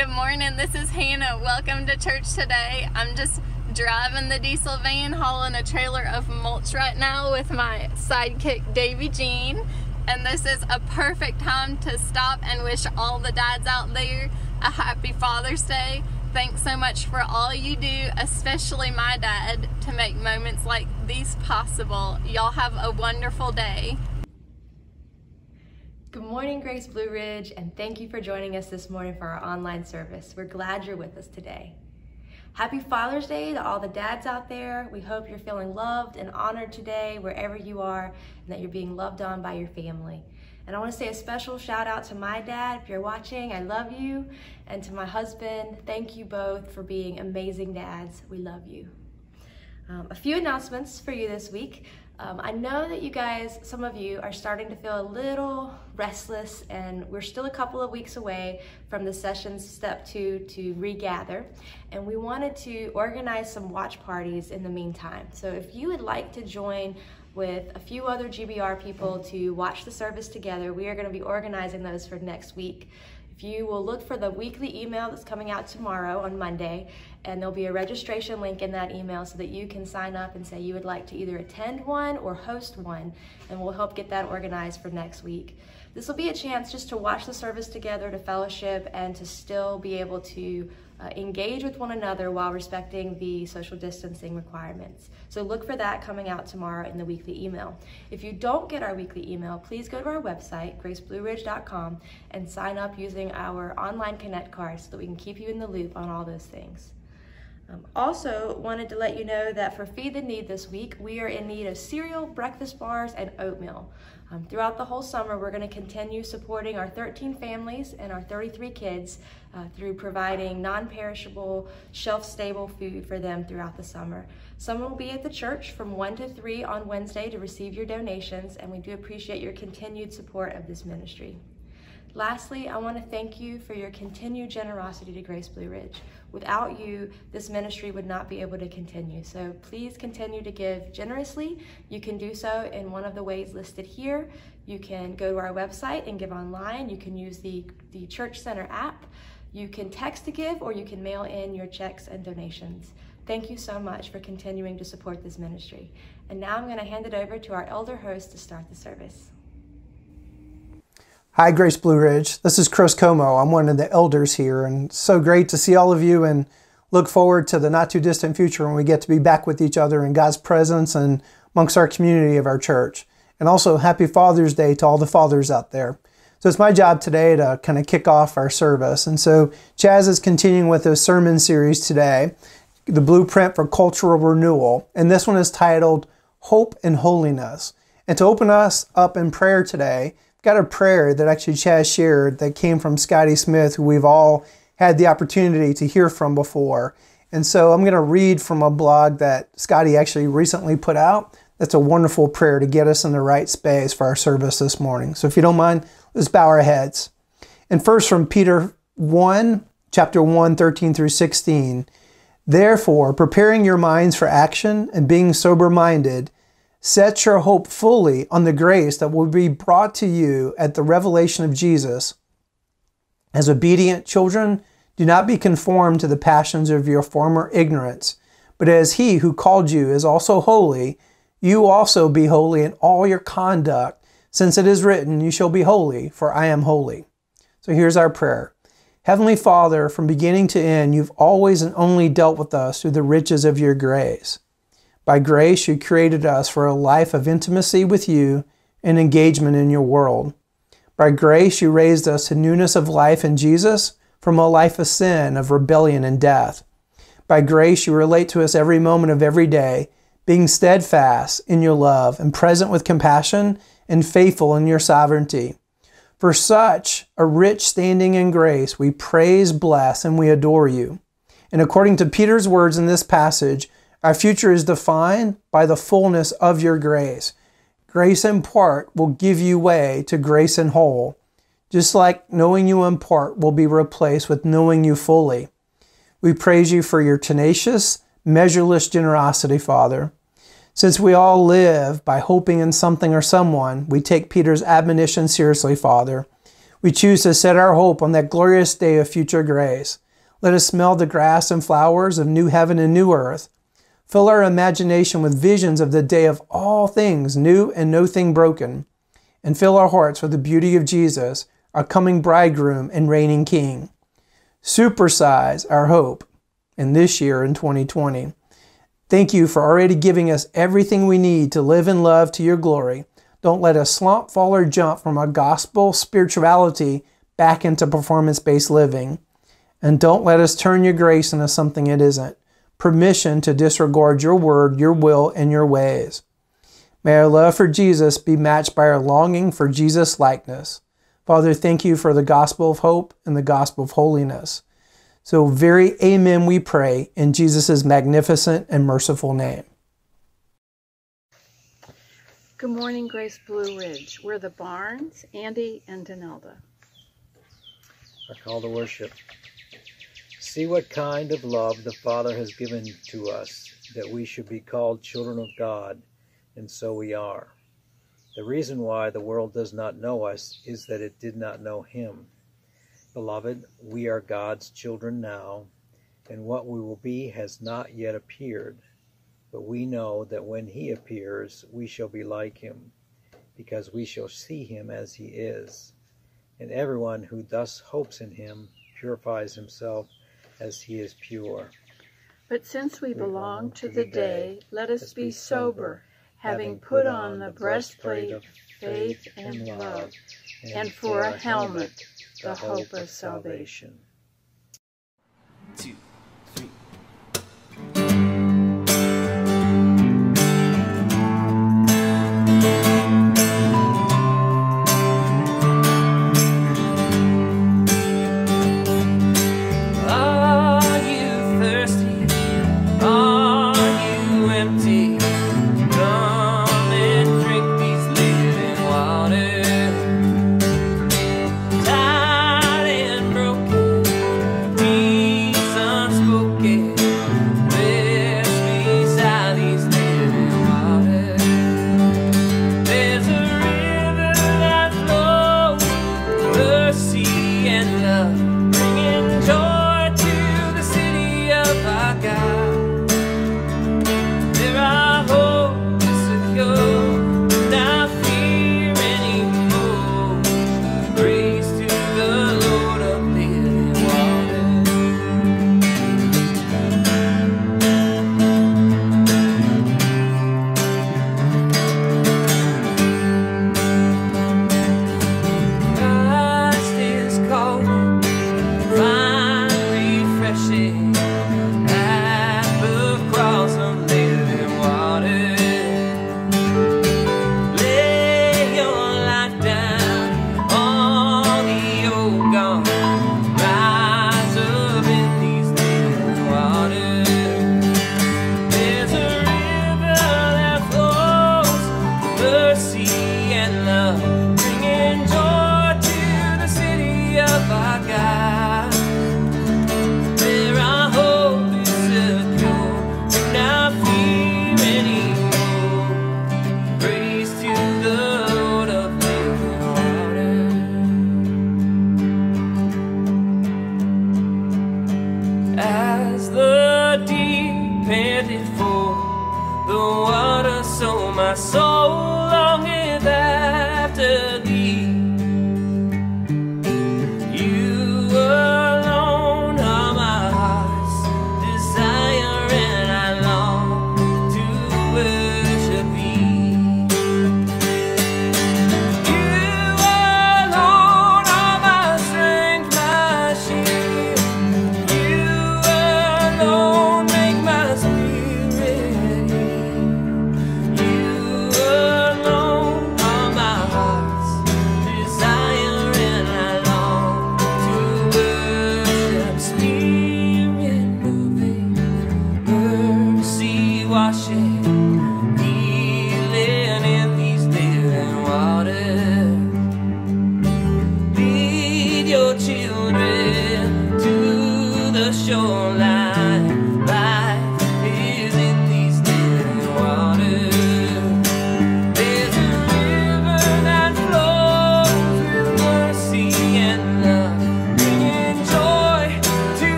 Good morning. This is Hannah. Welcome to church today. I'm just driving the diesel van, hauling a trailer of mulch right now with my sidekick Davy Jean. And this is a perfect time to stop and wish all the dads out there a happy Father's Day. Thanks so much for all you do, especially my dad, to make moments like these possible. Y'all have a wonderful day. Good morning, Grace Blue Ridge, and thank you for joining us this morning for our online service. We're glad you're with us today. Happy Father's Day to all the dads out there. We hope you're feeling loved and honored today wherever you are and that you're being loved on by your family. And I want to say a special shout out to my dad. If you're watching, I love you. And to my husband, thank you both for being amazing dads. We love you. Um, a few announcements for you this week. Um, I know that you guys, some of you, are starting to feel a little restless, and we're still a couple of weeks away from the sessions step two to regather. And we wanted to organize some watch parties in the meantime. So if you would like to join with a few other GBR people to watch the service together, we are going to be organizing those for next week. If you will look for the weekly email that's coming out tomorrow on Monday, and there'll be a registration link in that email so that you can sign up and say you would like to either attend one or host one, and we'll help get that organized for next week. This will be a chance just to watch the service together, to fellowship, and to still be able to uh, engage with one another while respecting the social distancing requirements. So look for that coming out tomorrow in the weekly email. If you don't get our weekly email, please go to our website, graceblueridge.com, and sign up using our online Connect card so that we can keep you in the loop on all those things. Um, also, wanted to let you know that for Feed the Need this week, we are in need of cereal, breakfast bars, and oatmeal. Um, throughout the whole summer, we're going to continue supporting our 13 families and our 33 kids uh, through providing non-perishable, shelf-stable food for them throughout the summer. Someone will be at the church from 1 to 3 on Wednesday to receive your donations, and we do appreciate your continued support of this ministry. Lastly, I want to thank you for your continued generosity to Grace Blue Ridge. Without you, this ministry would not be able to continue. So please continue to give generously. You can do so in one of the ways listed here. You can go to our website and give online. You can use the, the Church Center app. You can text to give or you can mail in your checks and donations. Thank you so much for continuing to support this ministry. And now I'm going to hand it over to our elder host to start the service. Hi, Grace Blue Ridge. This is Chris Como. I'm one of the elders here, and so great to see all of you and look forward to the not too distant future when we get to be back with each other in God's presence and amongst our community of our church. And also, happy Father's Day to all the fathers out there. So, it's my job today to kind of kick off our service. And so, Chaz is continuing with a sermon series today, The Blueprint for Cultural Renewal. And this one is titled Hope and Holiness. And to open us up in prayer today, got a prayer that actually Chaz shared that came from Scotty Smith, who we've all had the opportunity to hear from before. And so I'm going to read from a blog that Scotty actually recently put out. That's a wonderful prayer to get us in the right space for our service this morning. So if you don't mind, let's bow our heads. And first from Peter 1, chapter 1, 13 through 16. Therefore, preparing your minds for action and being sober minded, Set your hope fully on the grace that will be brought to you at the revelation of Jesus. As obedient children, do not be conformed to the passions of your former ignorance, but as he who called you is also holy, you also be holy in all your conduct, since it is written, You shall be holy, for I am holy. So here's our prayer. Heavenly Father, from beginning to end, you've always and only dealt with us through the riches of your grace. By grace, you created us for a life of intimacy with you and engagement in your world. By grace, you raised us to newness of life in Jesus from a life of sin, of rebellion, and death. By grace, you relate to us every moment of every day, being steadfast in your love and present with compassion and faithful in your sovereignty. For such a rich standing in grace, we praise, bless, and we adore you. And according to Peter's words in this passage, our future is defined by the fullness of your grace. Grace in part will give you way to grace in whole, just like knowing you in part will be replaced with knowing you fully. We praise you for your tenacious, measureless generosity, Father. Since we all live by hoping in something or someone, we take Peter's admonition seriously, Father. We choose to set our hope on that glorious day of future grace. Let us smell the grass and flowers of new heaven and new earth. Fill our imagination with visions of the day of all things new and no thing broken. And fill our hearts with the beauty of Jesus, our coming bridegroom and reigning king. Supersize our hope in this year in 2020. Thank you for already giving us everything we need to live in love to your glory. Don't let us slump, fall, or jump from a gospel spirituality back into performance based living. And don't let us turn your grace into something it isn't permission to disregard your word, your will, and your ways. May our love for Jesus be matched by our longing for Jesus' likeness. Father, thank you for the gospel of hope and the gospel of holiness. So, very amen, we pray in Jesus' magnificent and merciful name. Good morning, Grace Blue Ridge. We're the Barnes, Andy, and Donelda. I call to worship. See what kind of love the Father has given to us, that we should be called children of God, and so we are. The reason why the world does not know us is that it did not know Him. Beloved, we are God's children now, and what we will be has not yet appeared. But we know that when he appears, we shall be like him, because we shall see him as he is. And everyone who thus hopes in him purifies himself as he is pure. But since we belong to the day, let us be sober, having put on the breastplate of faith and love, and for a helmet, the hope of salvation.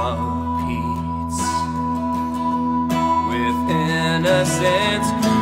Competes with innocence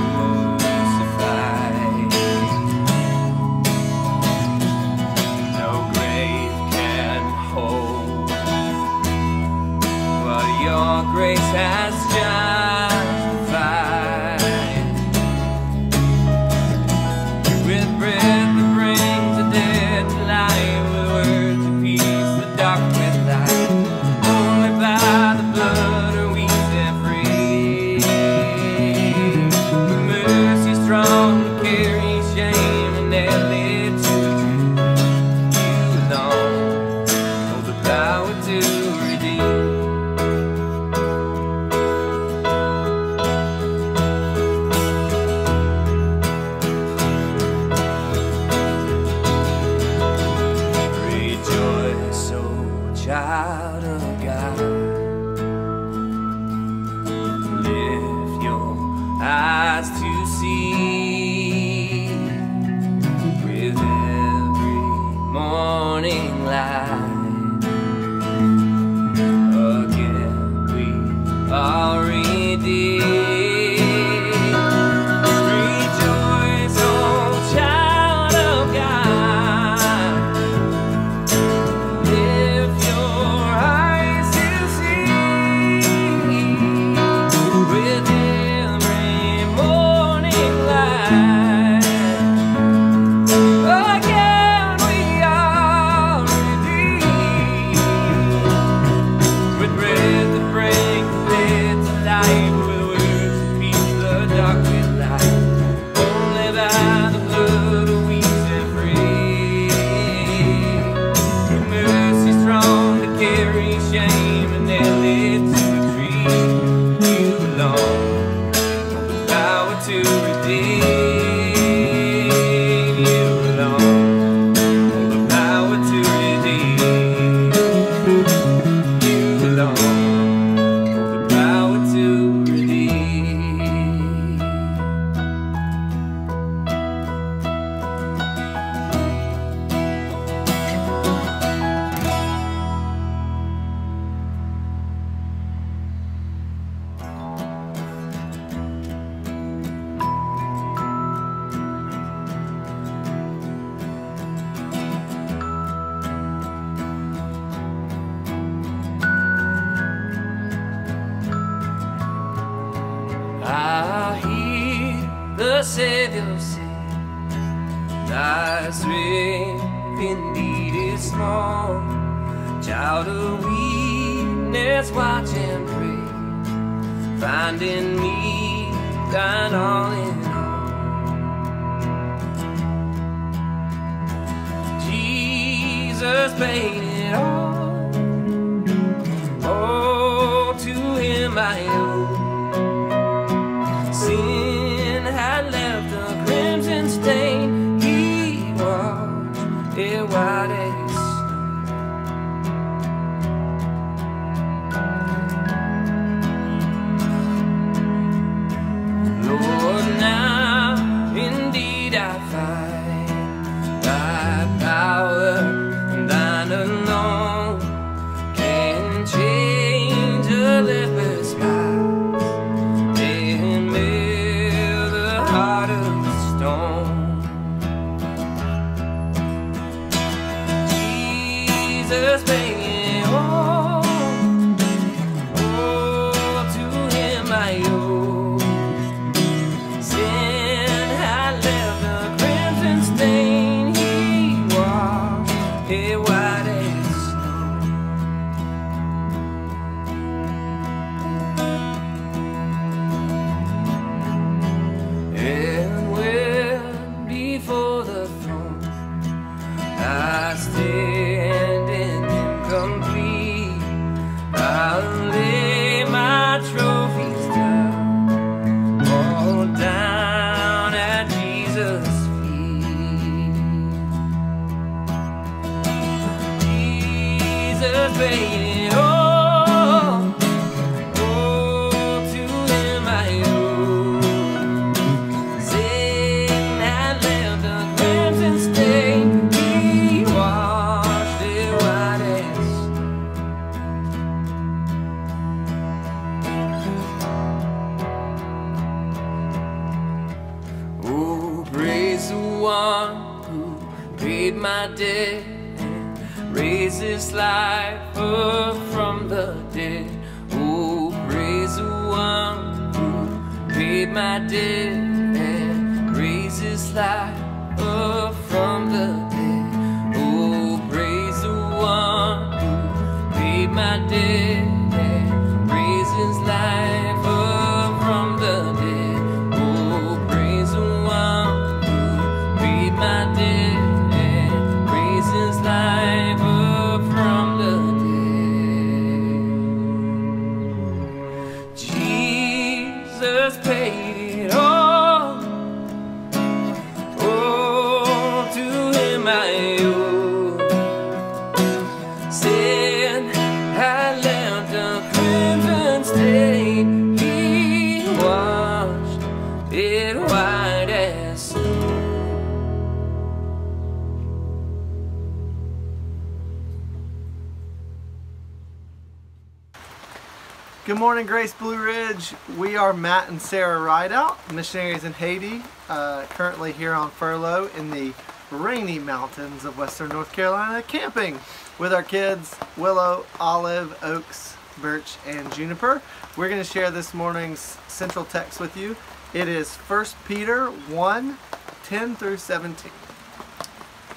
Good morning, Grace Blue Ridge. We are Matt and Sarah Rideout, missionaries in Haiti, uh, currently here on furlough in the rainy mountains of western North Carolina, camping with our kids Willow, Olive, Oaks, Birch, and Juniper. We're going to share this morning's central text with you. It is 1 Peter 1 10 through 17.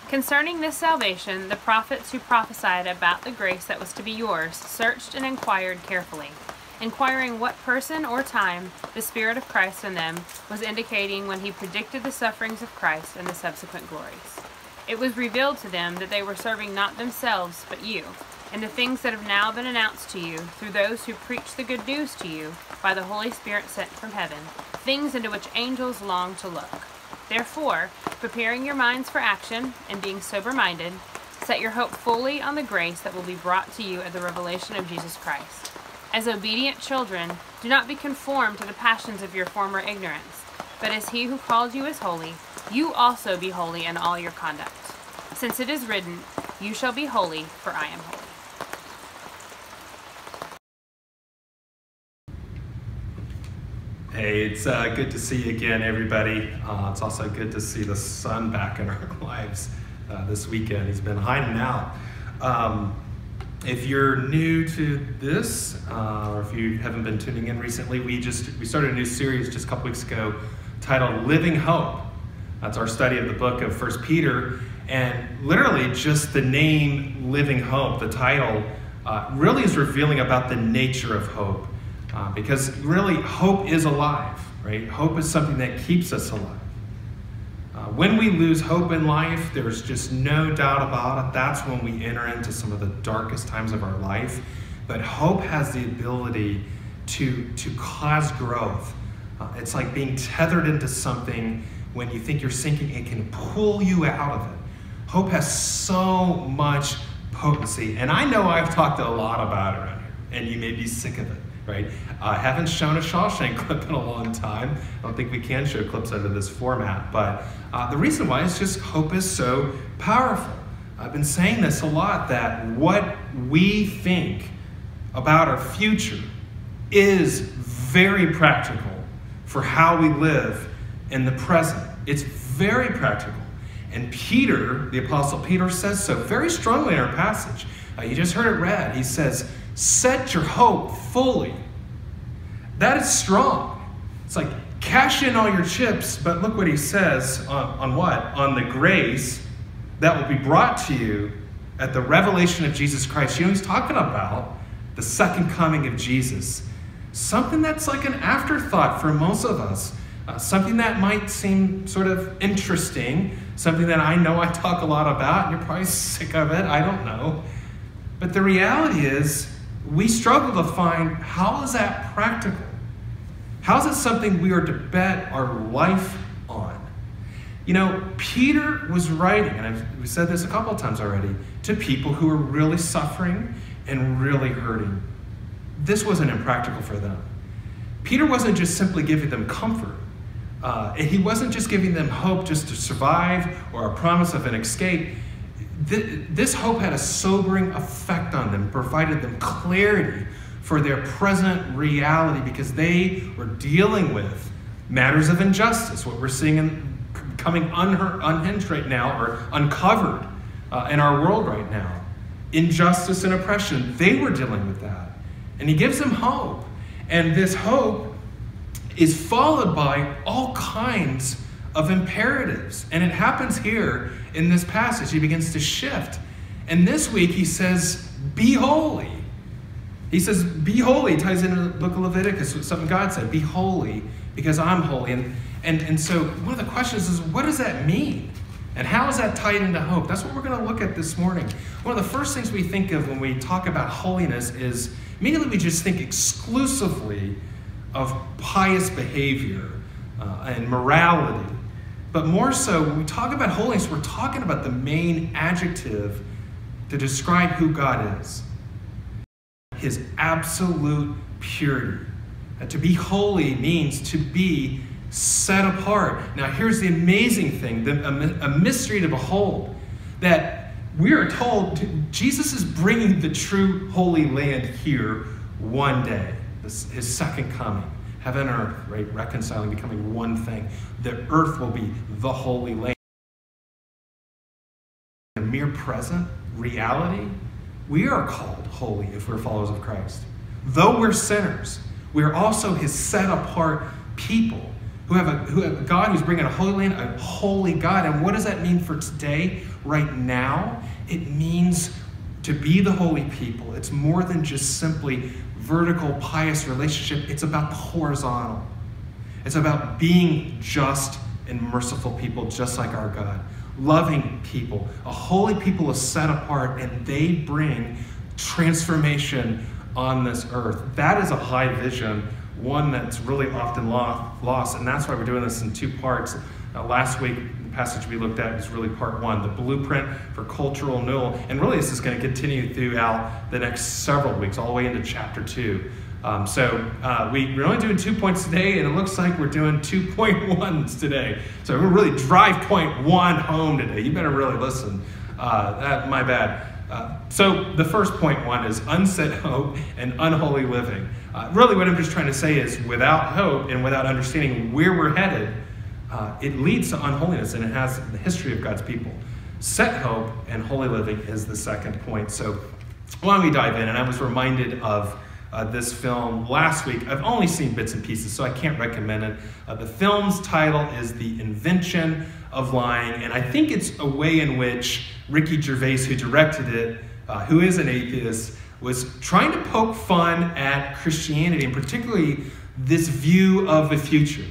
Concerning this salvation, the prophets who prophesied about the grace that was to be yours searched and inquired carefully, inquiring what person or time the Spirit of Christ in them was indicating when he predicted the sufferings of Christ and the subsequent glories. It was revealed to them that they were serving not themselves, but you, and the things that have now been announced to you through those who preach the good news to you by the Holy Spirit sent from heaven, things into which angels long to look. Therefore, preparing your minds for action and being sober minded, set your hope fully on the grace that will be brought to you at the revelation of Jesus Christ. As obedient children, do not be conformed to the passions of your former ignorance, but as he who called you is holy, you also be holy in all your conduct. Since it is written, You shall be holy, for I am holy. Hey, it's uh, good to see you again, everybody. Uh, it's also good to see the sun back in our lives uh, this weekend. He's been hiding out. Um, if you're new to this, uh, or if you haven't been tuning in recently, we just we started a new series just a couple weeks ago titled "Living Hope." That's our study of the book of First Peter, and literally just the name "Living Hope," the title, uh, really is revealing about the nature of hope. Uh, because really, hope is alive, right? Hope is something that keeps us alive. Uh, when we lose hope in life, there's just no doubt about it. That's when we enter into some of the darkest times of our life. But hope has the ability to, to cause growth. Uh, it's like being tethered into something when you think you're sinking, it can pull you out of it. Hope has so much potency. And I know I've talked a lot about it here, and you may be sick of it right? I haven't shown a Shawshank clip in a long time. I don't think we can show clips under this format, but uh, the reason why is just hope is so powerful. I've been saying this a lot that what we think about our future is very practical for how we live in the present. It's very practical. And Peter, the Apostle Peter, says so very strongly in our passage. Uh, you just heard it read. He says, Set your hope fully. That is strong. It's like cash in all your chips, but look what he says on, on what? On the grace that will be brought to you at the revelation of Jesus Christ. You know, he's talking about the second coming of Jesus. Something that's like an afterthought for most of us. Uh, something that might seem sort of interesting, something that I know I talk a lot about, and you're probably sick of it. I don't know. But the reality is, we struggle to find how is that practical? How is it something we are to bet our life on? You know, Peter was writing, and I've, said this a couple of times already, to people who are really suffering and really hurting. This wasn't impractical for them. Peter wasn't just simply giving them comfort. Uh, and he wasn't just giving them hope just to survive or a promise of an escape. This hope had a sobering effect on them, provided them clarity for their present reality because they were dealing with matters of injustice, what we're seeing in coming unhinged right now or uncovered uh, in our world right now. Injustice and oppression, they were dealing with that. And he gives them hope. And this hope is followed by all kinds of imperatives. And it happens here in this passage. He begins to shift. And this week he says, Be holy. He says, Be holy, ties into the book of Leviticus, something God said, Be holy because I'm holy. And, and, and so one of the questions is, What does that mean? And how is that tied into hope? That's what we're going to look at this morning. One of the first things we think of when we talk about holiness is immediately we just think exclusively of pious behavior uh, and morality. But more so, when we talk about holiness, we're talking about the main adjective to describe who God is His absolute purity. And to be holy means to be set apart. Now, here's the amazing thing the, a, a mystery to behold that we are told Jesus is bringing the true holy land here one day, this, his second coming. Heaven and earth, right? Reconciling, becoming one thing. The earth will be the holy land. The mere present reality, we are called holy if we're followers of Christ. Though we're sinners, we are also his set apart people who have, a, who have a God who's bringing a holy land, a holy God. And what does that mean for today, right now? It means to be the holy people. It's more than just simply vertical, pious relationship, it's about the horizontal. It's about being just and merciful people, just like our God. Loving people. A holy people is set apart, and they bring transformation on this earth. That is a high vision, one that's really often lost, and that's why we're doing this in two parts. Uh, last week, passage we looked at was really part one, the blueprint for cultural renewal. And really, this is going to continue throughout the next several weeks, all the way into chapter two. Um, so uh, we, we're only doing two points today, and it looks like we're doing two point ones today. So we're really drive point one home today. You better really listen. Uh, that, my bad. Uh, so the first point one is unset hope and unholy living. Uh, really, what I'm just trying to say is without hope and without understanding where we're headed, uh, it leads to unholiness and it has the history of God's people. Set hope and holy living is the second point. So why don't we dive in? And I was reminded of uh, this film last week. I've only seen bits and pieces, so I can't recommend it. Uh, the film's title is The Invention of Lying, and I think it's a way in which Ricky Gervais, who directed it, uh, who is an atheist, was trying to poke fun at Christianity, and particularly this view of the future.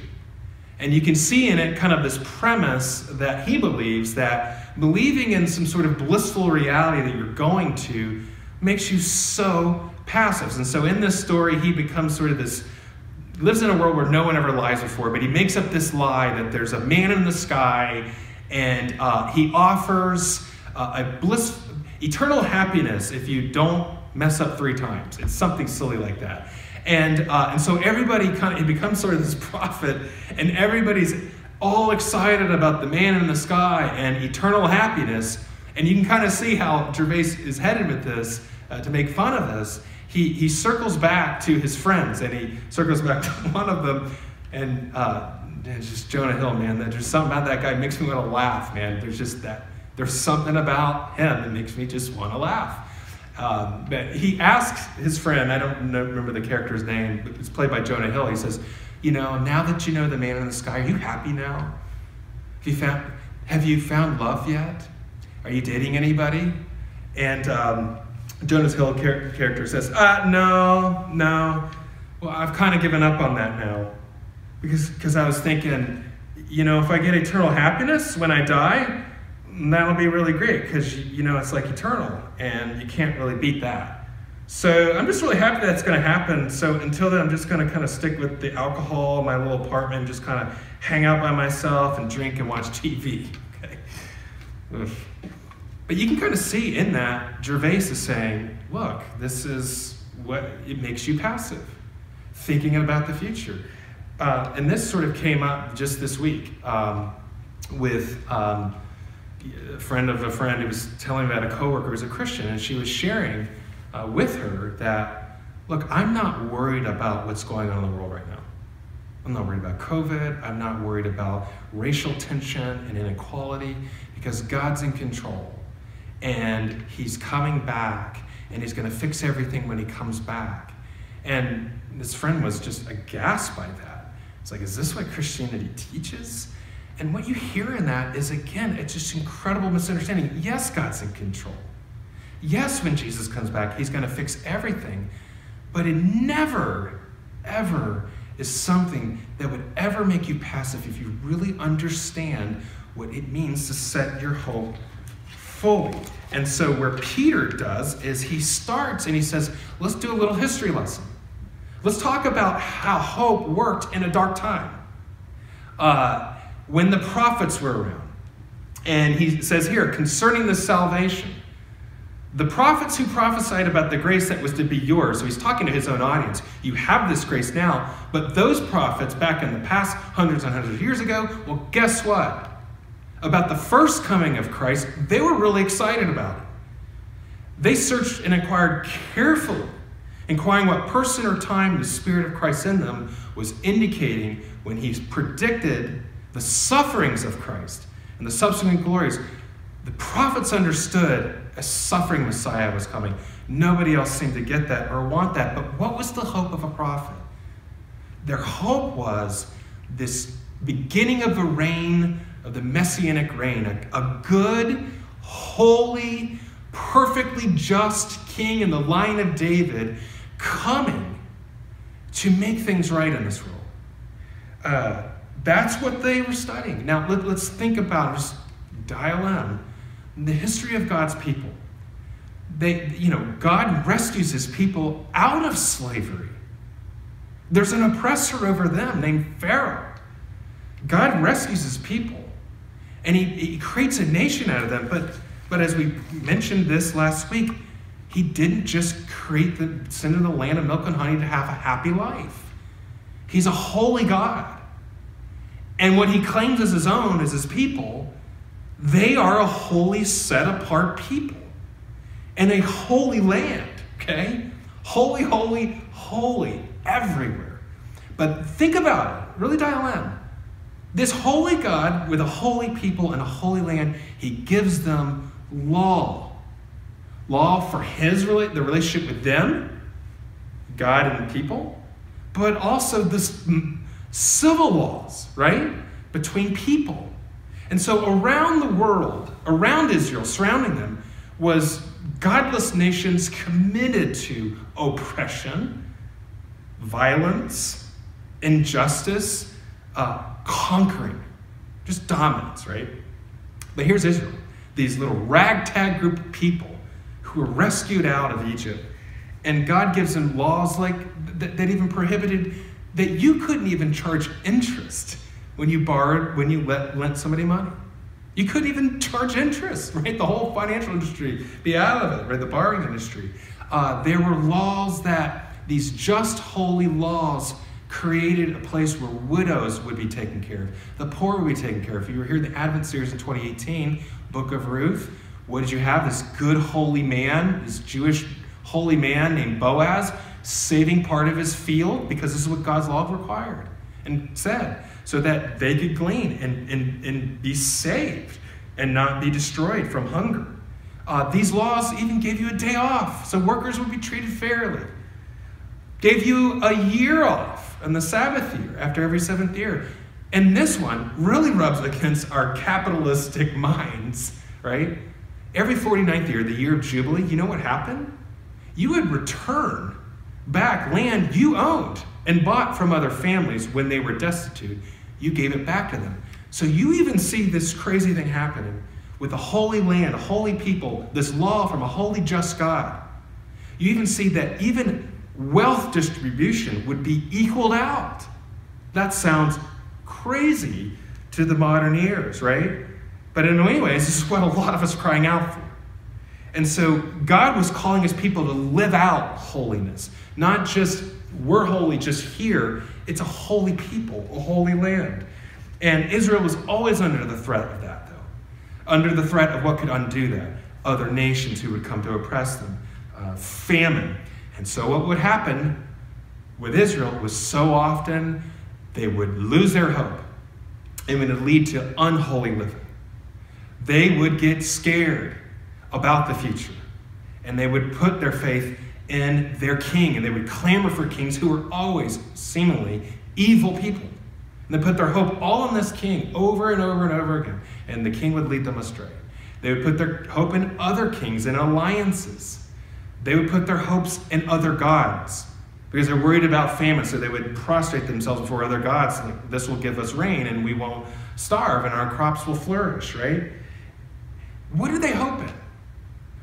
And you can see in it kind of this premise that he believes that believing in some sort of blissful reality that you're going to makes you so passive. And so in this story, he becomes sort of this, lives in a world where no one ever lies before, but he makes up this lie that there's a man in the sky and uh, he offers uh, a bliss, eternal happiness if you don't mess up three times. It's something silly like that. And, uh, and so everybody kind of, he becomes sort of this prophet, and everybody's all excited about the man in the sky and eternal happiness. And you can kind of see how Gervais is headed with this uh, to make fun of this. He, he circles back to his friends, and he circles back to one of them, and uh, it's just Jonah Hill, man. There's something about that guy makes me want to laugh, man. There's just that, there's something about him that makes me just want to laugh. Um, but he asks his friend, I don't know, remember the character's name, but it's played by Jonah Hill. He says, You know, now that you know the man in the sky, are you happy now? Have you found, have you found love yet? Are you dating anybody? And um, Jonah Hill char- character says, uh, No, no. Well, I've kind of given up on that now. Because cause I was thinking, you know, if I get eternal happiness when I die, that'll be really great because you know it's like eternal and you can't really beat that. So i'm just really happy that's going to happen. So until then i'm just going to kind of stick with the alcohol my little apartment just kind of hang out by myself and drink and watch tv okay? Oof. but you can kind of see in that gervais is saying look this is what it makes you passive thinking about the future. Uh, and this sort of came up just this week um, with um, a friend of a friend who was telling about a coworker who's a Christian, and she was sharing uh, with her that, look, I'm not worried about what's going on in the world right now. I'm not worried about COVID. I'm not worried about racial tension and inequality because God's in control. And He's coming back and He's going to fix everything when He comes back. And this friend was just aghast by that. It's like, is this what Christianity teaches? And what you hear in that is, again, it's just incredible misunderstanding. Yes, God's in control. Yes, when Jesus comes back, He's going to fix everything. But it never, ever is something that would ever make you passive if you really understand what it means to set your hope fully. And so, where Peter does is he starts and he says, let's do a little history lesson. Let's talk about how hope worked in a dark time uh, when the prophets were around. And he says here, concerning the salvation, the prophets who prophesied about the grace that was to be yours, so he's talking to his own audience. You have this grace now, but those prophets back in the past, hundreds and hundreds of years ago, well, guess what? About the first coming of Christ, they were really excited about it. They searched and inquired carefully, inquiring what person or time the Spirit of Christ in them was indicating when he predicted the sufferings of Christ and the subsequent glories. The prophets understood a suffering Messiah was coming. Nobody else seemed to get that or want that. But what was the hope of a prophet? Their hope was this beginning of the reign, of the messianic reign, a, a good, holy, perfectly just king in the line of David coming to make things right in this world. Uh, that's what they were studying. Now, let, us think about just dial in the history of God's people. They, you know, God rescues his people out of slavery. There's an oppressor over them named Pharaoh. God rescues his people and he, he creates a nation out of them. But, but as we mentioned this last week, he didn't just create the send in the land of milk and honey to have a happy life. He's a holy God. And what he claims as his own, is his people, they are a holy, set apart people and a holy land, okay? Holy, holy, holy everywhere. But think about it, really dial in. This holy God with a holy people and a holy land, he gives them law. Law for his the relationship with them, God and the people, but also this civil laws, right? Between people. And so around the world, around Israel, surrounding them, was godless nations committed to oppression, violence, injustice, uh, conquering, just dominance, right? But here's Israel, these little ragtag group of people who were rescued out of Egypt. And God gives them laws like that, that even prohibited that you couldn't even charge interest when you borrowed, when you let, lent somebody money. You couldn't even charge interest, right? The whole financial industry be out of it, right? The borrowing industry. Uh, there were laws that these just holy laws created a place where widows would be taken care of, the poor would be taken care of. If you were here in the Advent series in 2018, Book of Ruth, what did you have? This good holy man, this Jewish holy man named Boaz, saving part of his field because this is what God's law required and said so that they could glean and, and, and be saved and not be destroyed from hunger. Uh, these laws even gave you a day off, so workers would be treated fairly. Gave you a year off in the Sabbath year after every seventh year. And this one really rubs against our capitalistic minds, right? Every 49th year, the year of Jubilee, you know what happened? You would return back land you owned and bought from other families when they were destitute, you gave it back to them. So you even see this crazy thing happening with a holy land, a holy people, this law from a holy, just God. You even see that even wealth distribution would be equaled out. That sounds crazy to the modern ears, right? But in many ways, this is what a lot of us are crying out for. And so God was calling his people to live out holiness, not just we're holy just here. It's a holy people, a holy land. And Israel was always under the threat of that, though. Under the threat of what could undo that other nations who would come to oppress them, uh, famine. And so, what would happen with Israel was so often they would lose their hope and it would lead to unholy living. They would get scared about the future and they would put their faith in their king and they would clamor for kings who were always seemingly evil people. And they put their hope all in this king over and over and over again, and the king would lead them astray. They would put their hope in other kings and alliances. They would put their hopes in other gods because they're worried about famine, so they would prostrate themselves before other gods. Like, this will give us rain and we won't starve and our crops will flourish, right? What do they hope in?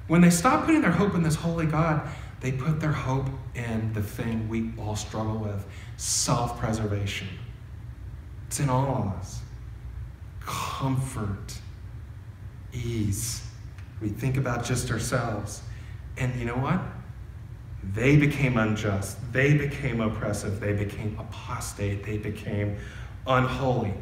When they stop putting their hope in this holy God, they put their hope in the thing we all struggle with self preservation. It's in all of us. Comfort, ease. We think about just ourselves. And you know what? They became unjust. They became oppressive. They became apostate. They became unholy.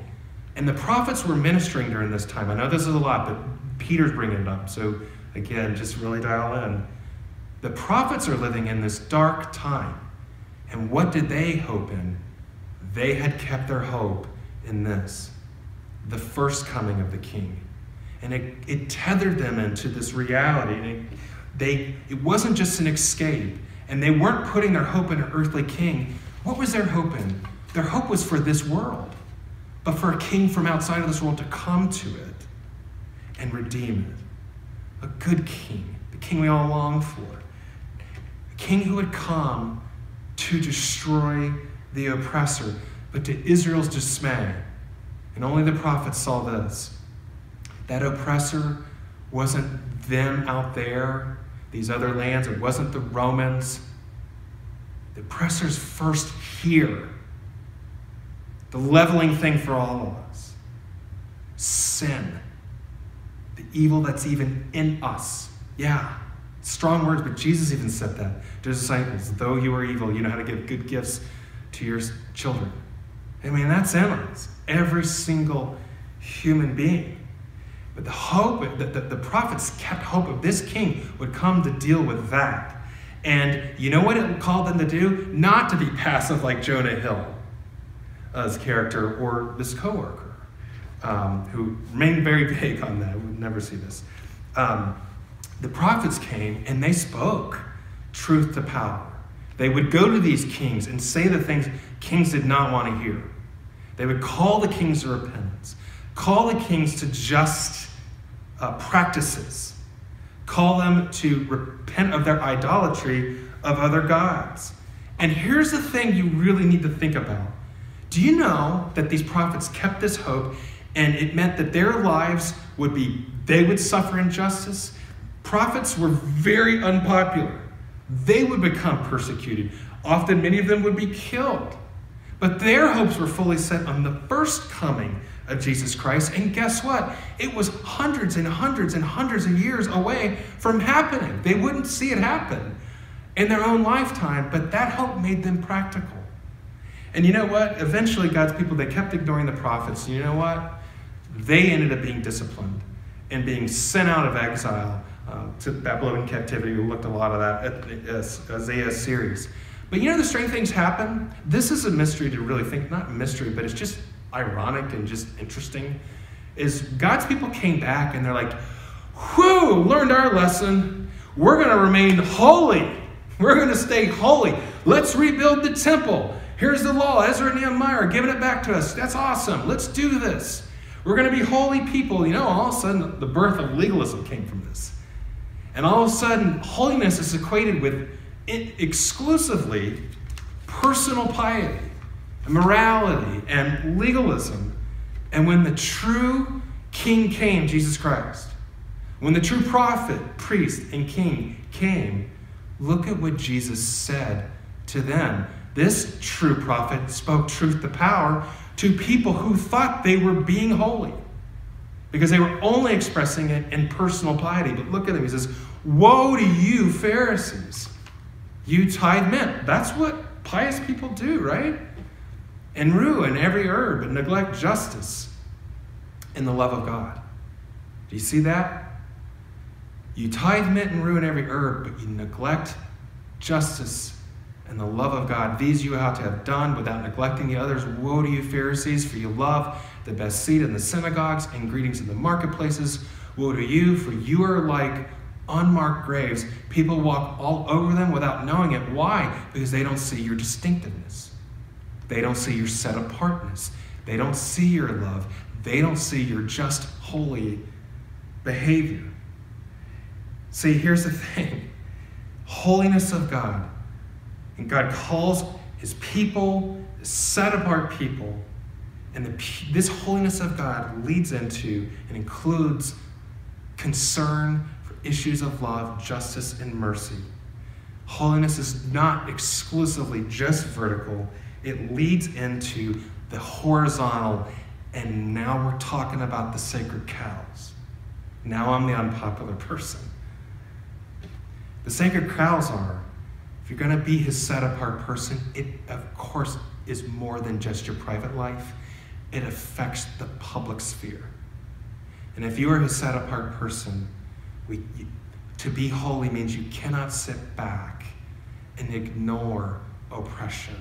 And the prophets were ministering during this time. I know this is a lot, but Peter's bringing it up. So, again, just really dial in. The prophets are living in this dark time. And what did they hope in? They had kept their hope in this the first coming of the king. And it, it tethered them into this reality. And it, they, it wasn't just an escape. And they weren't putting their hope in an earthly king. What was their hope in? Their hope was for this world, but for a king from outside of this world to come to it and redeem it. A good king, the king we all long for. King who would come to destroy the oppressor, but to Israel's dismay. And only the prophets saw this. That oppressor wasn't them out there, these other lands, it wasn't the Romans. The oppressor's first here. The leveling thing for all of us sin. The evil that's even in us. Yeah, strong words, but Jesus even said that to his disciples. Though you are evil, you know how to give good gifts to your children. I mean, that's us. Every single human being. But the hope, that the, the prophets kept hope of this king would come to deal with that. And you know what it called them to do? Not to be passive like Jonah Hill, as character, or this coworker, um, who remained very vague on that. We'd never see this. Um, the prophets came and they spoke truth to power. They would go to these kings and say the things kings did not want to hear. They would call the kings to repentance, call the kings to just uh, practices, call them to repent of their idolatry of other gods. And here's the thing you really need to think about. Do you know that these prophets kept this hope and it meant that their lives would be, they would suffer injustice? Prophets were very unpopular. They would become persecuted. Often, many of them would be killed. But their hopes were fully set on the first coming of Jesus Christ. And guess what? It was hundreds and hundreds and hundreds of years away from happening. They wouldn't see it happen in their own lifetime, but that hope made them practical. And you know what? Eventually, God's people, they kept ignoring the prophets. You know what? They ended up being disciplined and being sent out of exile uh, to Babylonian captivity. We looked a lot of that at Isaiah's series. But you know the strange things happen? This is a mystery to really think, not mystery, but it's just ironic and just interesting. Is God's people came back and they're like, whew, learned our lesson. We're going to remain holy. We're going to stay holy. Let's rebuild the temple. Here's the law. Ezra and Nehemiah are giving it back to us. That's awesome. Let's do this. We're going to be holy people. You know, all of a sudden, the birth of legalism came from this. And all of a sudden, holiness is equated with exclusively personal piety, and morality, and legalism. And when the true king came, Jesus Christ, when the true prophet, priest, and king came, look at what Jesus said to them. This true prophet spoke truth to power to people who thought they were being holy because they were only expressing it in personal piety. But look at him. He says, Woe to you, Pharisees! You tithe mint. That's what pious people do, right? And ruin every herb and neglect justice in the love of God. Do you see that? You tithe mint and ruin every herb, but you neglect justice and the love of God. These you ought to have done without neglecting the others. Woe to you, Pharisees, for you love the best seat in the synagogues and greetings in the marketplaces. Woe to you, for you are like unmarked graves. People walk all over them without knowing it. Why? Because they don't see your distinctiveness. They don't see your set apartness. They don't see your love. They don't see your just holy behavior. See, here's the thing holiness of God. And God calls his people, set apart people. And the, this holiness of God leads into and includes concern for issues of love, justice, and mercy. Holiness is not exclusively just vertical, it leads into the horizontal. And now we're talking about the sacred cows. Now I'm the unpopular person. The sacred cows are if you're going to be his set apart person, it of course is more than just your private life, it affects the public sphere. And if you are a set apart person, we, to be holy means you cannot sit back and ignore oppression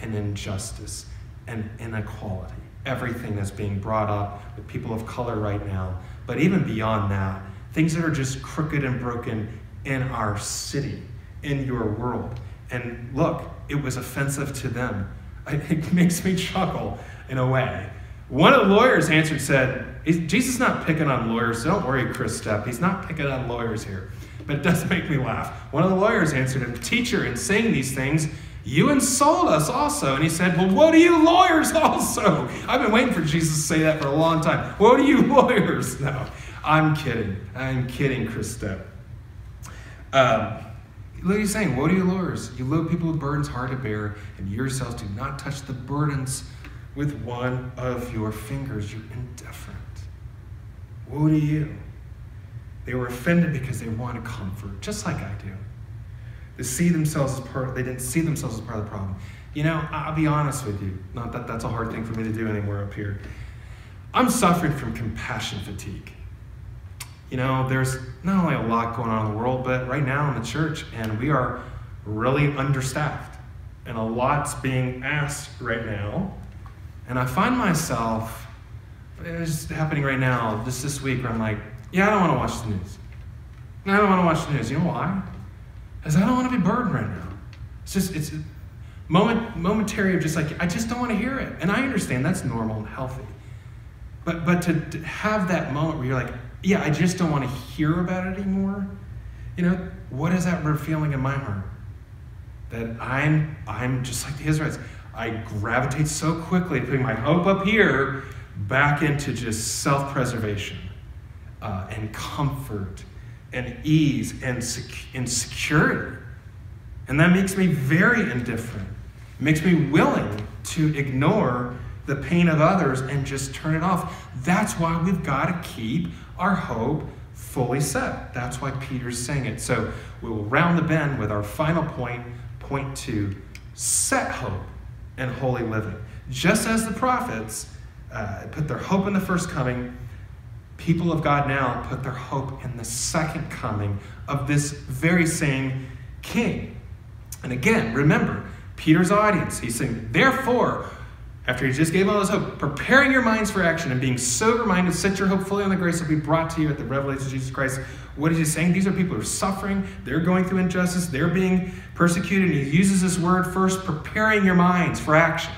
and injustice and inequality. Everything that's being brought up with people of color right now, but even beyond that, things that are just crooked and broken in our city, in your world. And look, it was offensive to them. It makes me chuckle in a way. One of the lawyers answered, said, Jesus is not picking on lawyers. So Don't worry, Chris Stepp. He's not picking on lawyers here. But it does make me laugh. One of the lawyers answered him, Teacher, in saying these things, you insult us also. And he said, Well, what do you lawyers also? I've been waiting for Jesus to say that for a long time. What do you lawyers? No, I'm kidding. I'm kidding, Chris Stepp. Um, look, he's saying, What are you lawyers? You load people with burdens hard to bear, and yourselves do not touch the burdens with one of your fingers. You're indifferent. Woe to you. They were offended because they wanted comfort, just like I do. They see themselves as part. They didn't see themselves as part of the problem. You know, I'll be honest with you. Not that that's a hard thing for me to do anymore up here. I'm suffering from compassion fatigue. You know, there's not only a lot going on in the world, but right now in the church, and we are really understaffed. And a lot's being asked right now. And I find myself, it's happening right now, just this week, where I'm like, yeah, I don't want to watch the news. I don't want to watch the news. You know why? Because I don't want to be burdened right now. It's just, it's moment, momentary of just like, I just don't want to hear it. And I understand that's normal and healthy. But, but to, to have that moment where you're like, yeah, I just don't want to hear about it anymore. You know, what is that feeling in my heart? That I'm, I'm just like the Israelites. I gravitate so quickly to putting my hope up here back into just self preservation uh, and comfort and ease and, sec- and security. And that makes me very indifferent. It makes me willing to ignore the pain of others and just turn it off. That's why we've got to keep our hope fully set. That's why Peter's saying it. So we will round the bend with our final point, point two set hope and holy living. Just as the prophets uh, put their hope in the first coming, people of God now put their hope in the second coming of this very same king. And again, remember, Peter's audience, he's saying, therefore, after he just gave all his hope, preparing your minds for action and being sober minded, set your hope fully on the grace that will be brought to you at the revelation of Jesus Christ. What is he saying? These are people who are suffering, they're going through injustice, they're being persecuted. And he uses this word first, preparing your minds for action.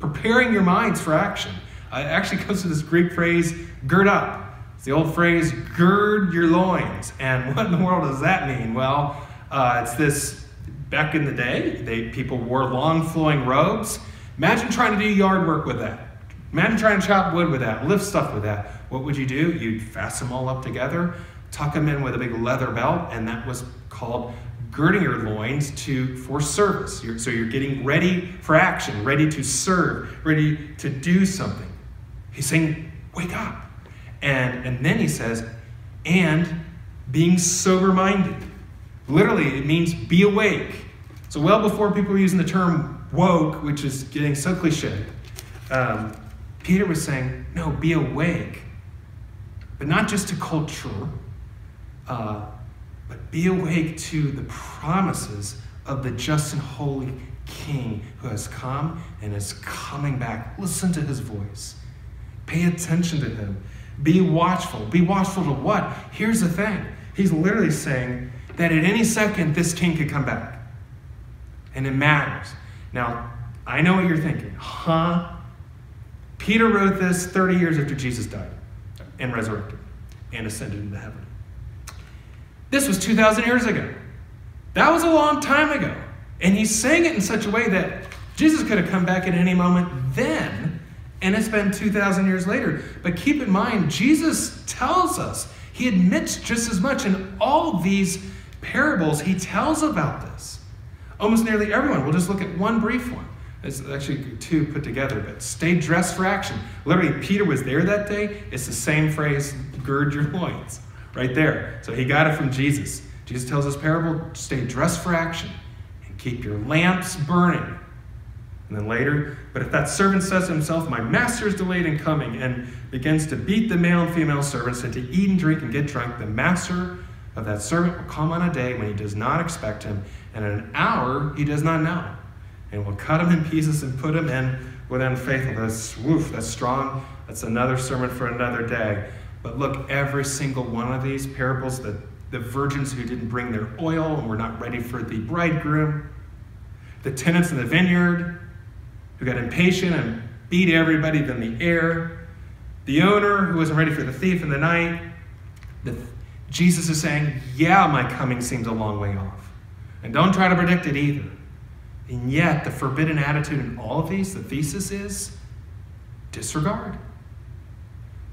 Preparing your minds for action. Uh, it actually comes to this Greek phrase, gird up. It's the old phrase, gird your loins. And what in the world does that mean? Well, uh, it's this back in the day, they, people wore long flowing robes. Imagine trying to do yard work with that. Imagine trying to chop wood with that, lift stuff with that. What would you do? You'd fasten them all up together, tuck them in with a big leather belt, and that was called girding your loins to for service. You're, so you're getting ready for action, ready to serve, ready to do something. He's saying, wake up. And, and then he says, and being sober minded. Literally, it means be awake. So, well before people were using the term woke, which is getting so cliche, um, Peter was saying, no, be awake. But not just to culture, uh, but be awake to the promises of the just and holy King who has come and is coming back. Listen to his voice. Pay attention to him. Be watchful. Be watchful to what? Here's the thing He's literally saying that at any second this king could come back. And it matters. Now, I know what you're thinking. Huh? Peter wrote this 30 years after Jesus died and resurrected and ascended into heaven. This was 2,000 years ago. That was a long time ago. And he's saying it in such a way that Jesus could have come back at any moment then, and it's been 2,000 years later. But keep in mind, Jesus tells us, he admits just as much in all these parables, he tells about this. Almost nearly everyone. We'll just look at one brief one. It's actually two put together, but stay dressed for action. Literally, Peter was there that day. It's the same phrase, gird your loins, right there. So he got it from Jesus. Jesus tells this parable stay dressed for action and keep your lamps burning. And then later, but if that servant says to himself, My master is delayed in coming, and begins to beat the male and female servants and to eat and drink and get drunk, the master of that servant will come on a day when he does not expect him, and in an hour he does not know and will cut him in pieces and put him in with unfaithfulness. Woof, that's strong. That's another sermon for another day. But look, every single one of these parables, the, the virgins who didn't bring their oil and were not ready for the bridegroom, the tenants in the vineyard who got impatient and beat everybody then the heir, the owner who wasn't ready for the thief in the night. The, Jesus is saying, Yeah, my coming seems a long way off. And don't try to predict it either. And yet, the forbidden attitude in all of these, the thesis is disregard.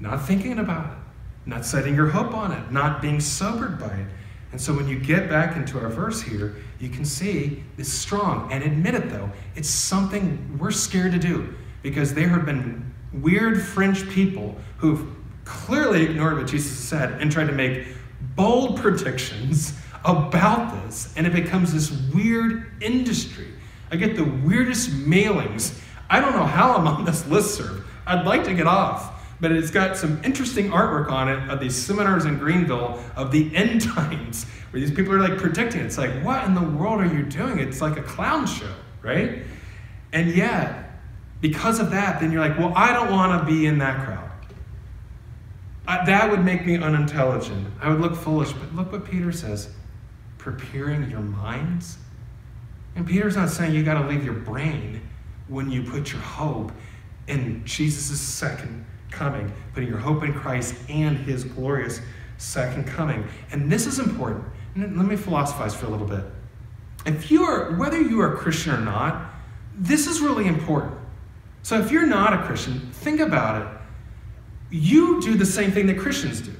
Not thinking about it, not setting your hope on it, not being sobered by it. And so when you get back into our verse here, you can see it's strong. And admit it though, it's something we're scared to do because there have been weird fringe people who've clearly ignored what Jesus said and tried to make bold predictions about this. And it becomes this weird industry. I get the weirdest mailings. I don't know how I'm on this listserv. I'd like to get off but it's got some interesting artwork on it of these seminars in Greenville of the end times, where these people are like predicting. It's like, what in the world are you doing? It's like a clown show, right? And yet, because of that, then you're like, well, I don't want to be in that crowd. That would make me unintelligent. I would look foolish. But look what Peter says preparing your minds. And Peter's not saying you got to leave your brain when you put your hope in Jesus' second coming, putting your hope in Christ and his glorious second coming. And this is important. Let me philosophize for a little bit. If you are, whether you are a Christian or not, this is really important. So if you're not a Christian, think about it. You do the same thing that Christians do.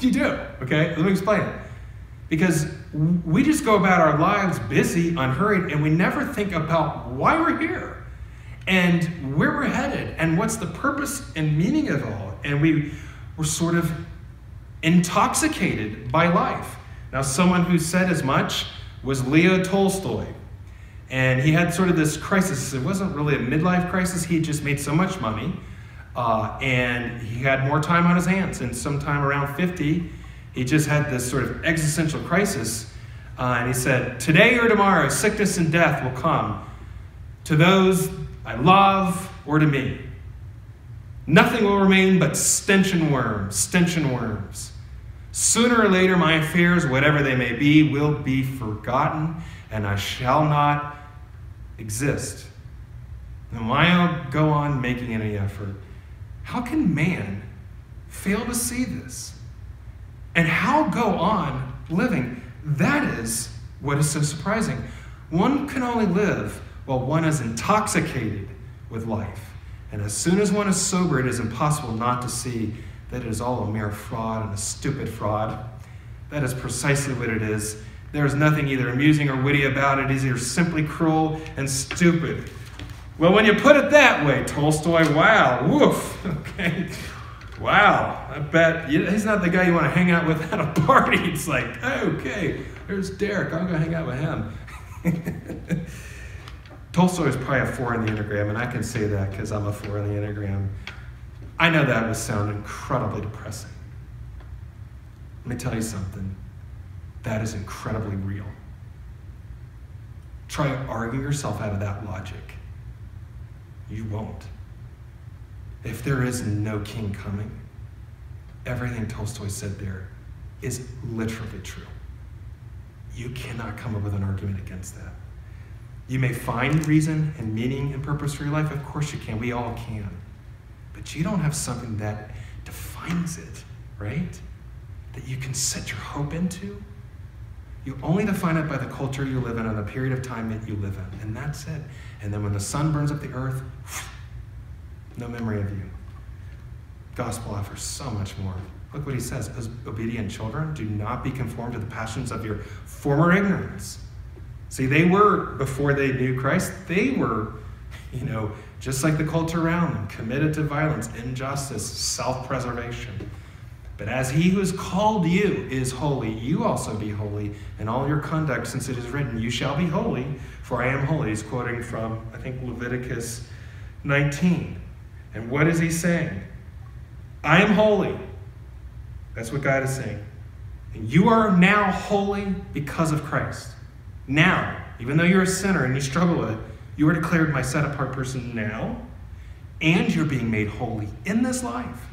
You do, okay? Let me explain. Because we just go about our lives busy, unhurried, and we never think about why we're here and where we're headed and what's the purpose and meaning of all. And we, we're sort of intoxicated by life. Now, someone who said as much was Leo Tolstoy. And he had sort of this crisis. It wasn't really a midlife crisis, he just made so much money. Uh, and he had more time on his hands. And sometime around 50, he just had this sort of existential crisis. Uh, and he said, Today or tomorrow, sickness and death will come to those I love or to me. Nothing will remain but stench and worms, stench and worms. Sooner or later, my affairs, whatever they may be, will be forgotten, and I shall not exist. And why go on making any effort? How can man fail to see this? And how go on living? That is what is so surprising. One can only live while one is intoxicated with life. And as soon as one is sober, it is impossible not to see that it is all a mere fraud and a stupid fraud. That is precisely what it is. There is nothing either amusing or witty about it. It is either simply cruel and stupid. Well, when you put it that way, Tolstoy, wow, woof, okay. Wow, I bet he's not the guy you want to hang out with at a party. It's like, okay, there's Derek. I'm going to hang out with him. Tolstoy is probably a four in the Enneagram, and I can say that because I'm a four in the Enneagram. I know that would sound incredibly depressing. Let me tell you something that is incredibly real. try arguing yourself out of that logic. You won't. If there is no king coming, everything Tolstoy said there is literally true. You cannot come up with an argument against that. You may find reason and meaning and purpose for your life. Of course you can. We all can. But you don't have something that defines it, right? That you can set your hope into. You only define it by the culture you live in and the period of time that you live in. And that's it. And then when the sun burns up the earth, no memory of you. Gospel offers so much more. Look what he says. As obedient children, do not be conformed to the passions of your former ignorance. See, they were, before they knew Christ, they were, you know, just like the culture around them, committed to violence, injustice, self preservation. But as he who has called you is holy, you also be holy in all your conduct, since it is written, You shall be holy, for I am holy. He's quoting from, I think, Leviticus 19. And what is he saying? I am holy. That's what God is saying. And you are now holy because of Christ. Now, even though you're a sinner and you struggle with it, you are declared my set apart person now, and you're being made holy in this life.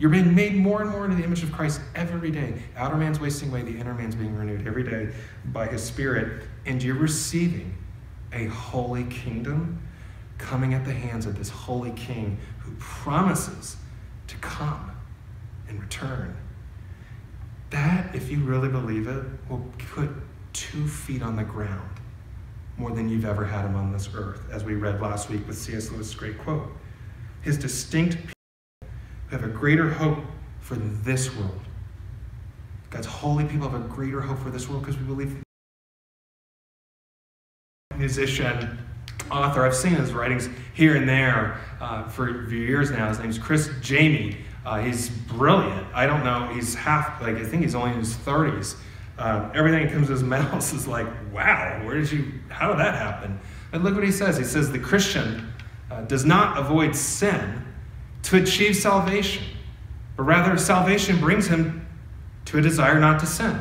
You're being made more and more into the image of Christ every day. Outer man's wasting away, the inner man's being renewed every day by his Spirit, and you're receiving a holy kingdom coming at the hands of this holy king who promises to come and return. That, if you really believe it, will put two feet on the ground more than you've ever had him on this earth, as we read last week with C.S. Lewis' great quote. His distinct have a greater hope for this world. God's holy people have a greater hope for this world because we believe. Musician, author, I've seen his writings here and there uh, for years now. His name's Criss Jami. Uh, he's brilliant. I don't know. He's half, like, I think he's only in his 30s. Um, everything that comes to his mouth is like, wow, where did you, how did that happen? And look what he says. He says, the Christian uh, does not avoid sin to achieve salvation, but rather salvation brings him to a desire not to sin.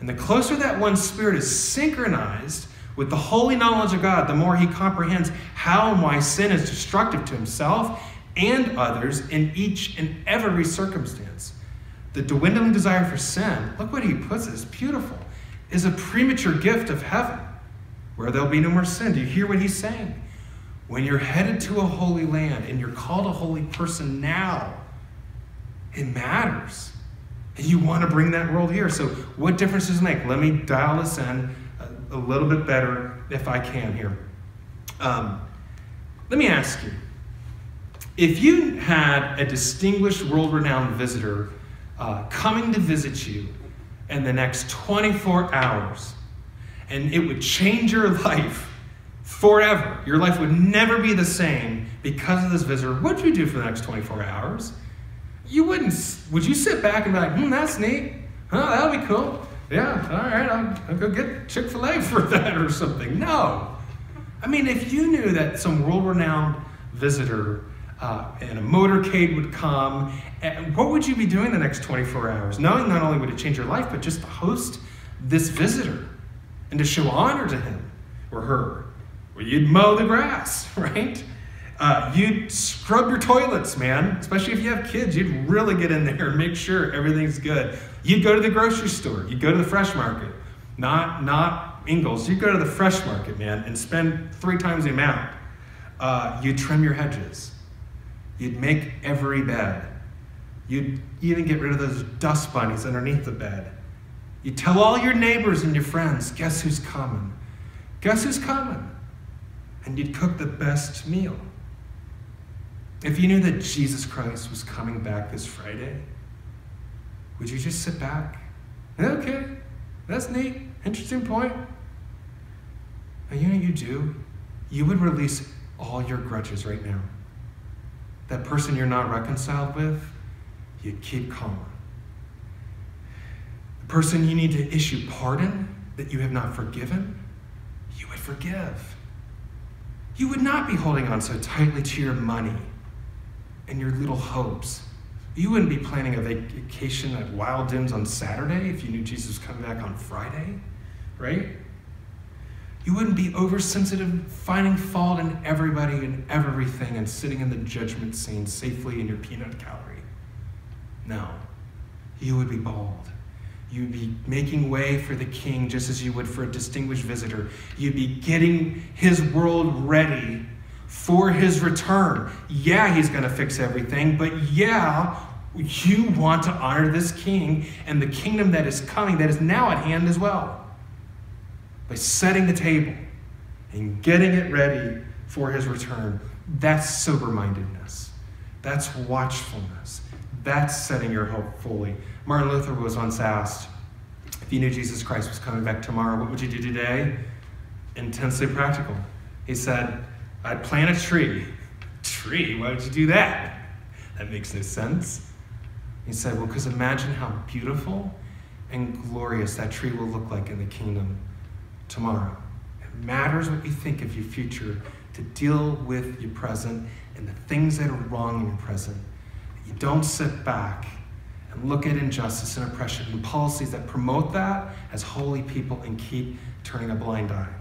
And the closer that one's spirit is synchronized with the holy knowledge of God, the more he comprehends how and why sin is destructive to himself and others in each and every circumstance. The dwindling desire for sin, look what he puts it, it's beautiful, is a premature gift of heaven where there'll be no more sin. Do you hear what he's saying? When you're headed to a holy land and you're called a holy person now, it matters. And you want to bring that world here. So, what difference does it make? Let me dial this in a, a little bit better if I can here. Um, let me ask you if you had a distinguished, world renowned visitor uh, coming to visit you in the next 24 hours, and it would change your life forever. Your life would never be the same because of this visitor. What'd you do for the next 24 hours? You wouldn't, would you sit back and be like, hmm, that's neat. Huh, that'll be cool. Yeah, all right, I'll, I'll go get Chick fil A for that or something. No. I mean, if you knew that some world renowned visitor uh, and a motorcade would come, and what would you be doing the next 24 hours? Knowing not only would it change your life, but just to host this visitor and to show honor to him or her. Well, you'd mow the grass, right? Uh, you'd scrub your toilets, man. Especially if you have kids, you'd really get in there and make sure everything's good. You'd go to the grocery store. You'd go to the fresh market, not not Ingles. You'd go to the fresh market, man, and spend three times the amount. Uh, you'd trim your hedges. You'd make every bed. You'd even get rid of those dust bunnies underneath the bed. You'd tell all your neighbors and your friends, guess who's coming? Guess who's coming? And you'd cook the best meal. If you knew that Jesus Christ was coming back this Friday, would you just sit back? Okay, that's neat. Interesting point. And you know you do? You would release all your grudges right now. That person you're not reconciled with, you keep calm. The person you need to issue pardon that you have not forgiven, you would forgive. You would not be holding on so tightly to your money and your little hopes. You wouldn't be planning a vacation at Wild Dunes on Saturday if you knew Jesus was coming back on Friday, right? You wouldn't be oversensitive, finding fault in everybody and everything, and sitting in the judgment scene safely in your peanut gallery. No, you would be bold. You'd be making way for the king just as you would for a distinguished visitor. You'd be getting his world ready for his return. Yeah, he's going to fix everything, but yeah, you want to honor this king and the kingdom that is coming, that is now at hand as well, by setting the table and getting it ready for his return. That's sober mindedness, that's watchfulness, that's setting your hope fully. Martin Luther was once asked if you knew Jesus Christ was coming back tomorrow, what would you do today? Intensely practical. He said, I'd plant a tree. Tree? Why would you do that? That makes no sense. He said, Well, because imagine how beautiful and glorious that tree will look like in the kingdom tomorrow. It matters what you think of your future to deal with your present and the things that are wrong in your present. You don't sit back look at injustice and oppression and policies that promote that as holy people and keep turning a blind eye.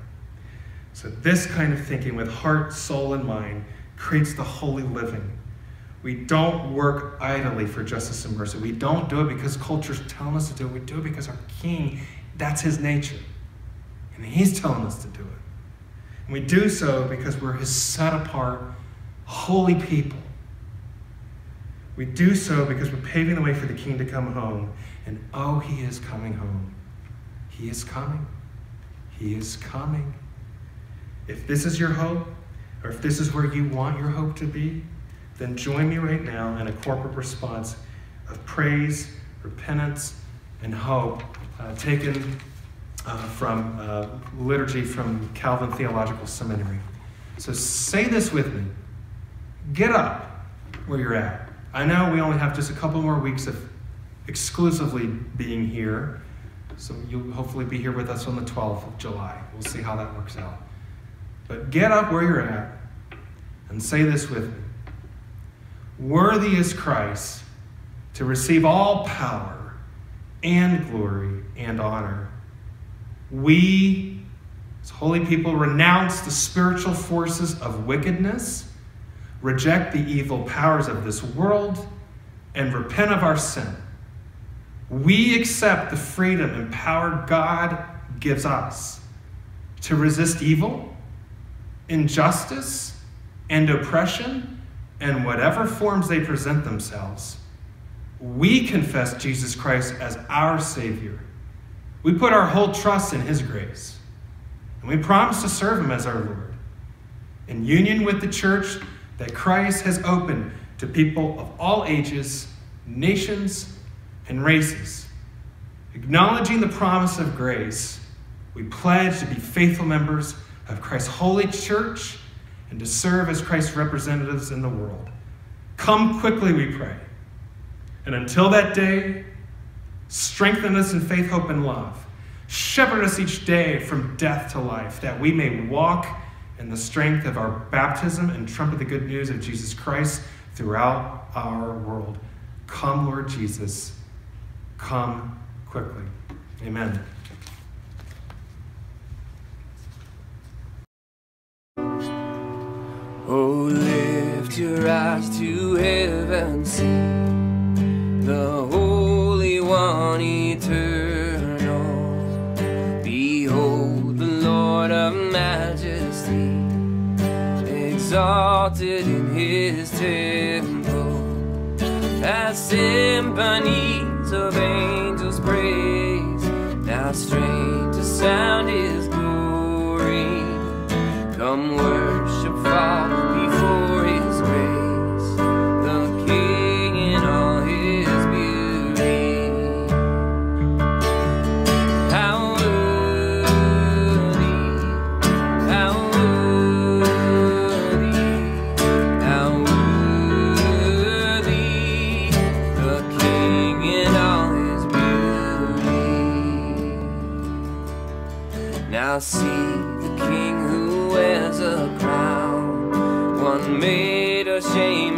So, this kind of thinking with heart, soul, and mind creates the holy living. We don't work idly for justice and mercy. We don't do it because culture's telling us to do it. We do it because our King, that's his nature. And he's telling us to do it. And we do so because we're his set apart, holy people. We do so because we're paving the way for the King to come home. And oh, he is coming home. He is coming. He is coming. If this is your hope, or if this is where you want your hope to be, then join me right now in a corporate response of praise, repentance, and hope, uh, taken uh, from uh, liturgy from Calvin Theological Seminary. So say this with me Get up where you're at. I know we only have just a couple more weeks of exclusively being here, so you'll hopefully be here with us on the 12th of July. We'll see how that works out. But get up where you're at and say this with me Worthy is Christ to receive all power and glory and honor. We, as holy people, renounce the spiritual forces of wickedness, reject the evil powers of this world, and repent of our sin. We accept the freedom and power God gives us to resist evil, injustice, and oppression and whatever forms they present themselves. We confess Jesus Christ as our Savior. We put our whole trust in His grace. And we promise to serve Him as our Lord. In union with the church that Christ has opened to people of all ages, nations, and races. Acknowledging the promise of grace, we pledge to be faithful members of Christ's holy church and to serve as Christ's representatives in the world. Come quickly, we pray. And until that day, strengthen us in faith, hope, and love. Shepherd us each day from death to life, that we may walk in the strength of our baptism and trumpet the good news of Jesus Christ throughout our world. Come, Lord Jesus. Come quickly. Amen. Oh, lift your eyes to heaven, see the Holy One eternal. Exalted in his temple, as symphonies of angels praise, now straight to sound his glory. Come worship, fall Now see the King who wears a crown, one made of shame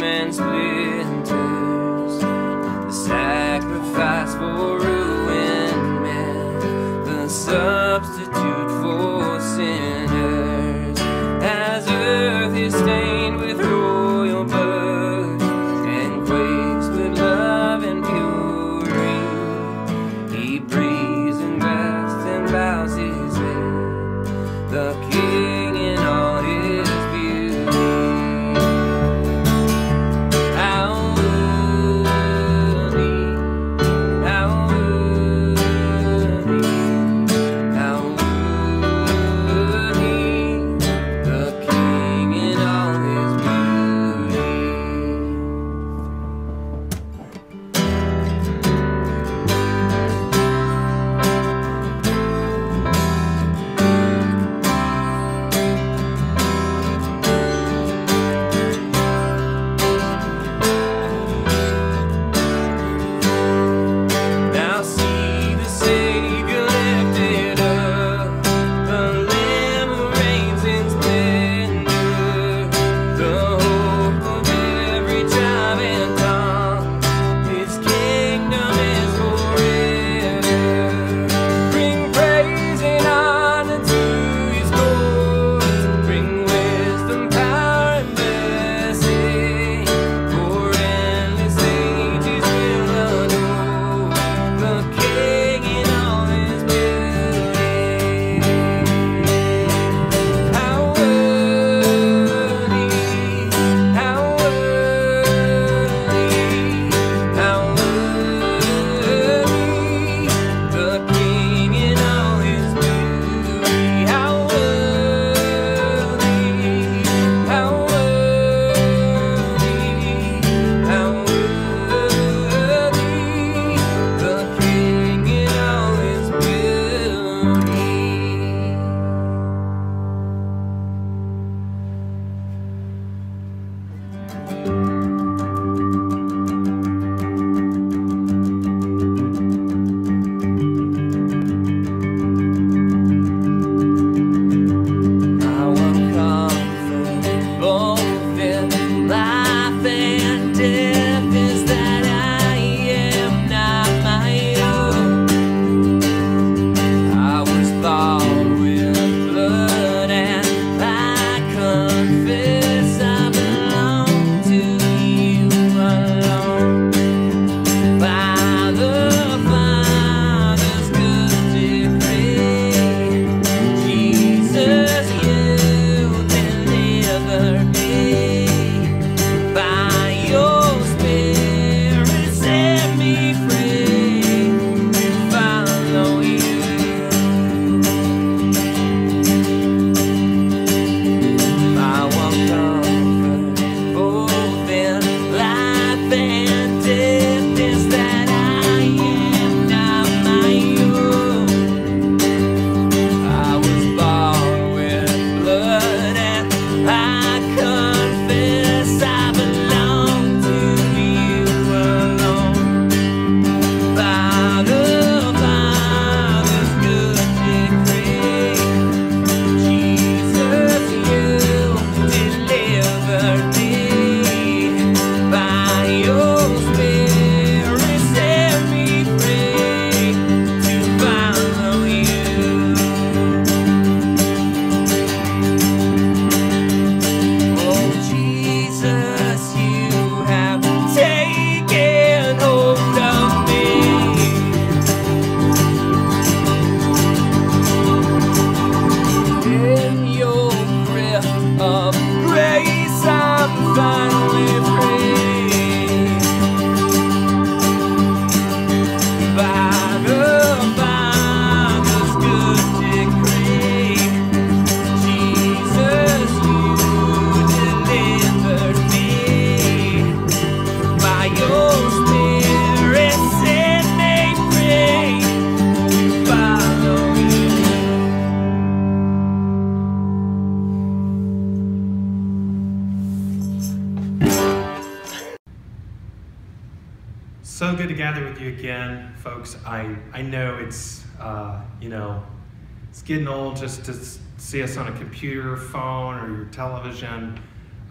it's getting old just to see us on a computer, phone, or your television.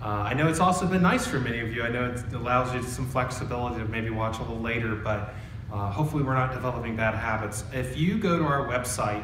Uh, I know it's also been nice for many of you. I know it allows you some flexibility to maybe watch a little later, but uh, hopefully we're not developing bad habits. If you go to our website,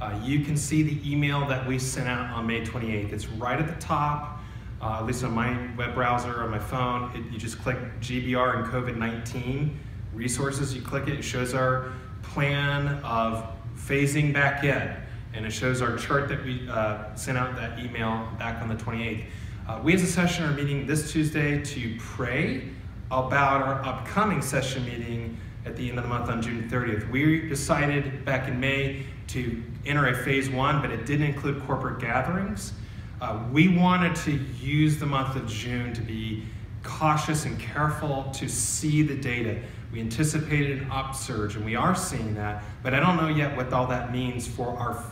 uh, you can see the email that we sent out on May 28th. It's right at the top, uh, at least on my web browser, on my phone. It, you just click GBR and COVID 19 resources. You click it, it shows our plan of phasing back in, and it shows our chart that we uh, sent out that email back on the 28th. Uh, we as a session are meeting this Tuesday to pray about our upcoming session meeting at the end of the month on June 30th. We decided back in May to enter a phase one, but it didn't include corporate gatherings. Uh, we wanted to use the month of June to be cautious and careful to see the data. We anticipated an upsurge, and we are seeing that, but I don't know yet what all that means for our,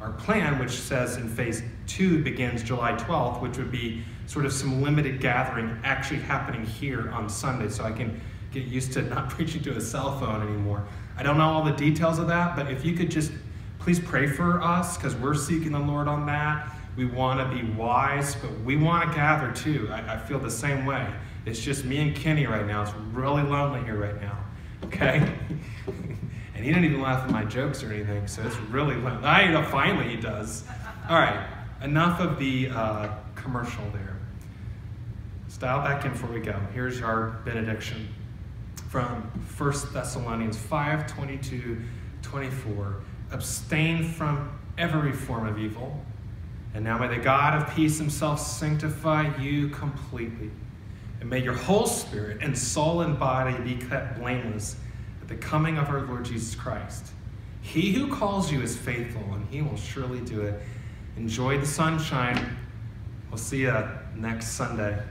our plan, which says in phase two begins July 12th, which would be sort of some limited gathering actually happening here on Sunday, so I can get used to not preaching to a cell phone anymore. I don't know all the details of that, but if you could just please pray for us because we're seeking the Lord on that. We want to be wise, but we want to gather too. I, I feel the same way. It's just me and Kenny right now. It's really lonely here right now. Okay? and he didn't even laugh at my jokes or anything, so it's really lonely. I know, finally he does. All right, enough of the uh, commercial there. Style back in before we go. Here's our benediction from 1 Thessalonians 5 22 24. Abstain from every form of evil. And now may the God of peace himself sanctify you completely. And may your whole spirit and soul and body be kept blameless the coming of our Lord Jesus Christ. He who calls you is faithful, and he will surely do it. Enjoy the sunshine. We'll see you next Sunday.